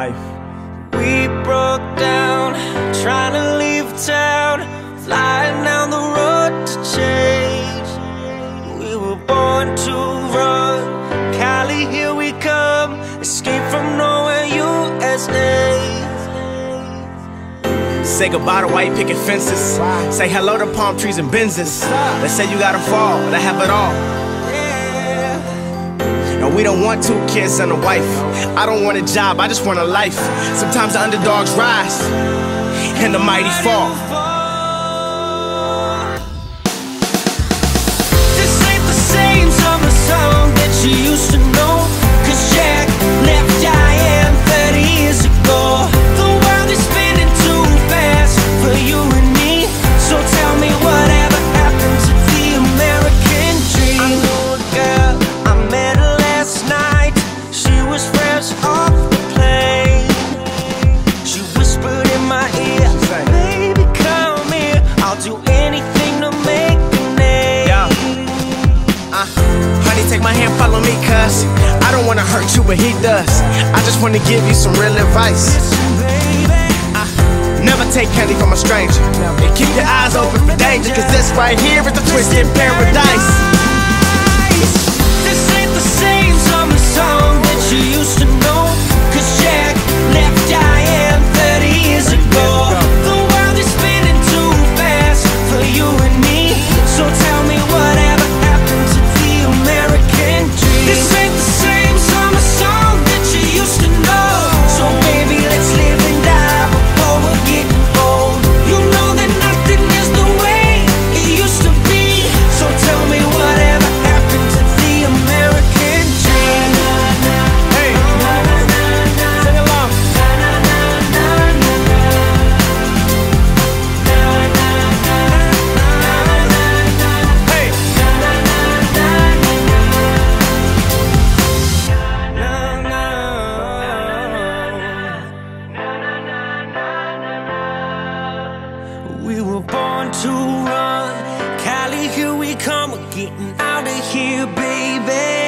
life. We broke down, trying to leave town, flying down the road to change. We were born to run, Cali, here we come, escape from nowhere, USA. Say goodbye to white picket fences. Say hello to palm trees and Benzes. They say you gotta fall, but I have it all. No, we don't want two kids and a wife. I don't want a job, I just want a life. Sometimes the underdogs rise and the mighty fall. Johnny, take my hand, follow me, cuz I don't wanna hurt you, but he does. I just wanna give you some real advice. Never take candy from a stranger. And keep your eyes open for danger, cause this right here is a twisted paradise. We were born to run. Cali, here we come. We're getting out of here, baby.